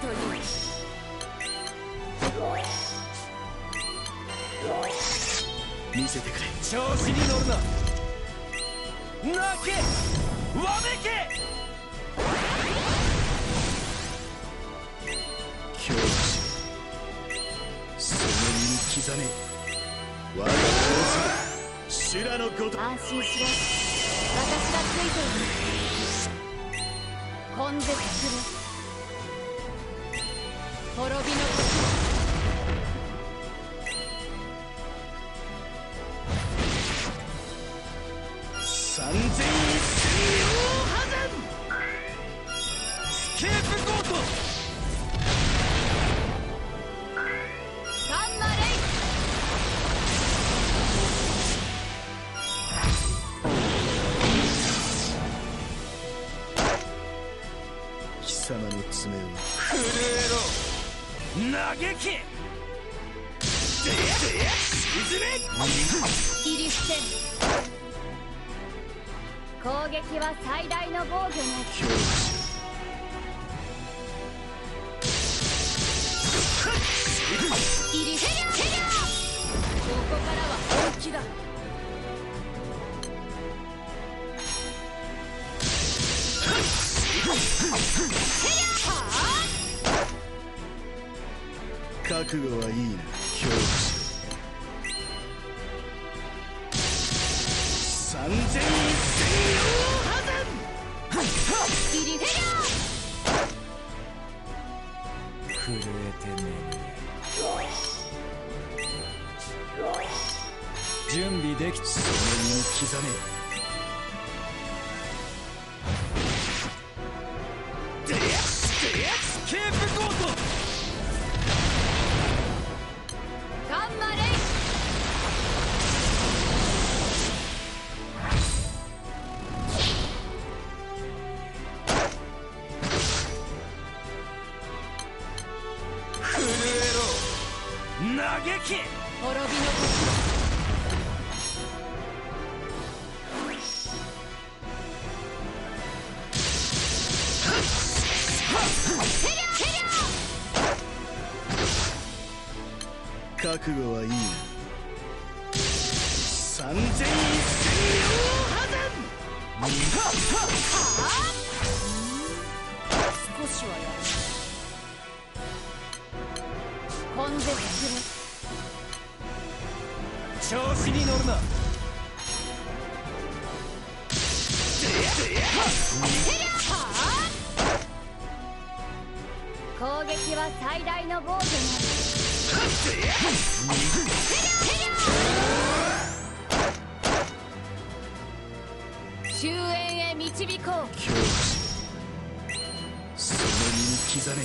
という見せてくれ。調子に乗るな泣けわめけ恐怖その身に刻め我が王子修羅のごと安心しろ私がついている根絶する滅びの時三千えろ嘆け沈め切り捨て攻撃は最大の防御の恐怖心切り捨てここからは本気だ覚悟はいいな。恐怖心三千一千両破山切り捨て震えてね準備できその身に刻め。嘆け。滅びの時覚悟はいい。三千一千両。破山少しはやる。根絶す調子に乗るな。る攻撃は最大の防御なり終焉へ導こう。恐怖心その身に刻め。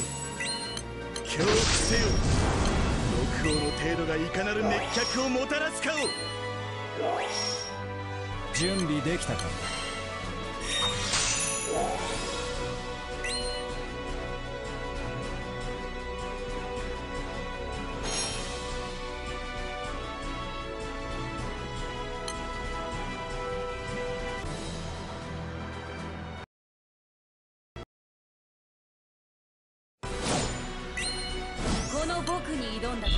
恐怖せよ六王の程度がいかなる熱脚をもたらすかを。準備できたか。この僕に挑んだロ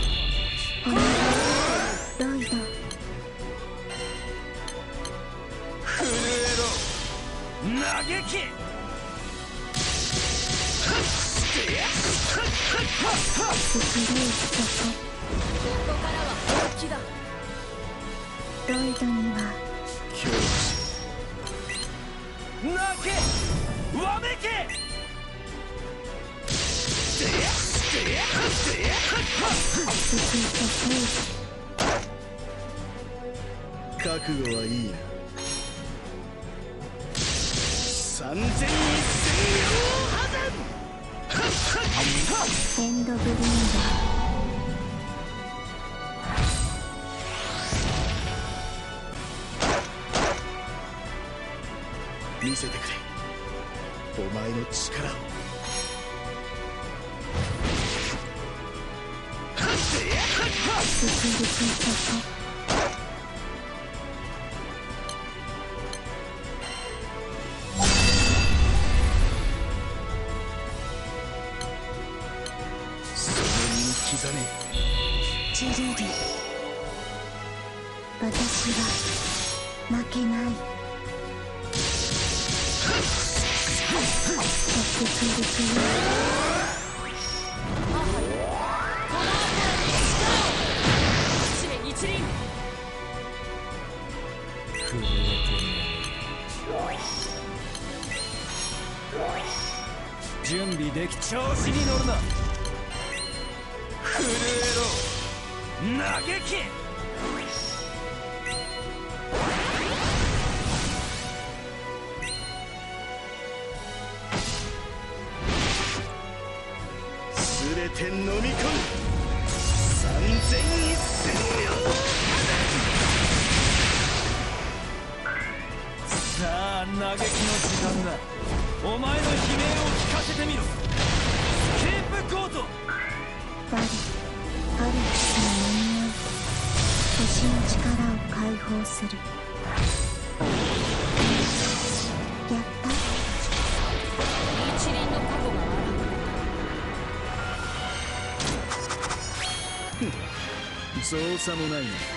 イド震えろ嘆けスプレイそここからは本気だロイドには恐怖心泣けわめけ。覚悟はいいな三千一千両破エンドブリン見せ。てくれお前の力を集中できなかった。ジルリ私は負けない特別ですよ準備でき調子に乗るな。震えろ嘆き全て飲み込む。三千一千よさあ嘆きの時間だ。お前の悲鳴を。せてみろ。スケープゴート我アルプスの人間星の力を解放するやった一輪の過去がある。造作もないな